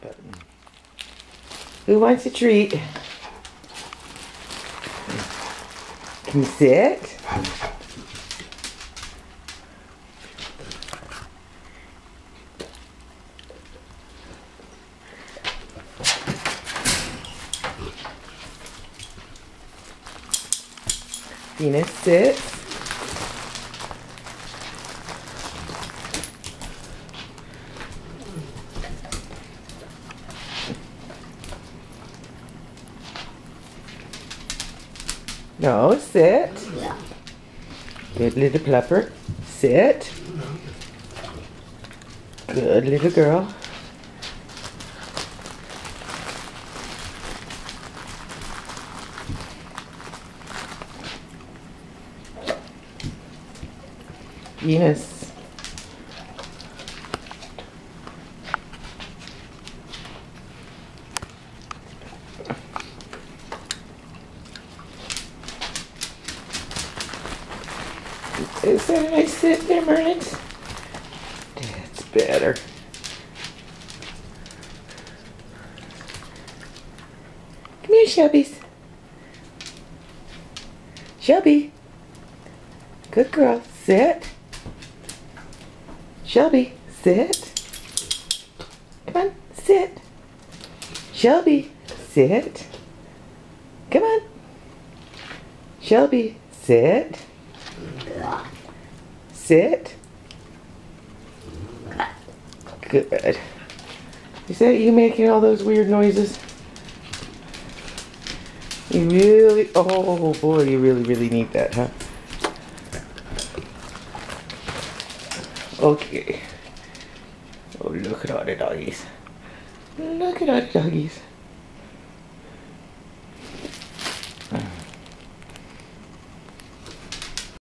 button. Hmm. Who wants a treat? Can you sit? Venus sits. No, sit. Good little plupper. Sit. Good little girl. Venus. Is that a nice sit there, Merlins? That's better. Come here, Shelby's. Shelby. Good girl. Sit. Shelby, sit. Come on, sit. Shelby, sit. Come on. Shelby, sit. Sit. Good. Is that you making all those weird noises? You really, oh boy, you really, really need that, huh? Okay. Oh, look at all the doggies. Look at all the doggies.